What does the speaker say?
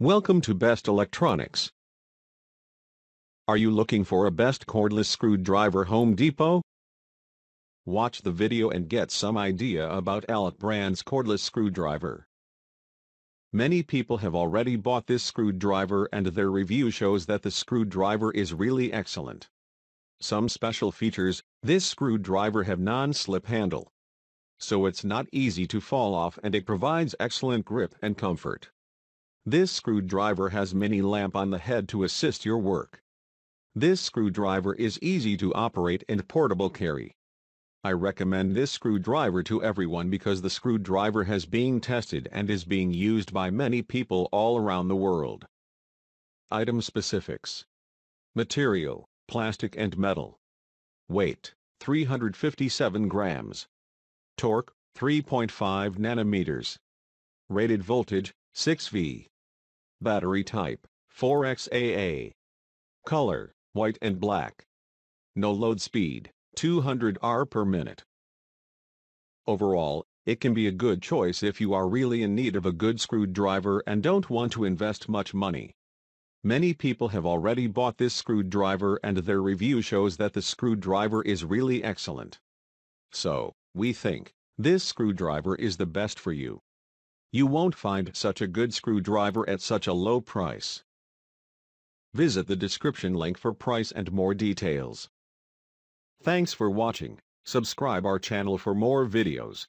Welcome to Best Electronics. Are you looking for a best cordless screwdriver Home Depot? Watch the video and get some idea about Alec brand's cordless screwdriver. Many people have already bought this screwdriver and their review shows that the screwdriver is really excellent. Some special features, this screwdriver have non-slip handle. So it's not easy to fall off and it provides excellent grip and comfort. This screwdriver has mini lamp on the head to assist your work. This screwdriver is easy to operate and portable carry. I recommend this screwdriver to everyone because the screwdriver has been tested and is being used by many people all around the world. Item specifics. Material, plastic and metal. Weight, 357 grams. Torque, 3.5 nanometers. Rated voltage, 6V. Battery type, 4XAA. Color, white and black. No load speed, 200 R per minute. Overall, it can be a good choice if you are really in need of a good screwdriver and don't want to invest much money. Many people have already bought this screwdriver and their review shows that the screwdriver is really excellent. So, we think, this screwdriver is the best for you. You won't find such a good screwdriver at such a low price. Visit the description link for price and more details. Thanks for watching. Subscribe our channel for more videos.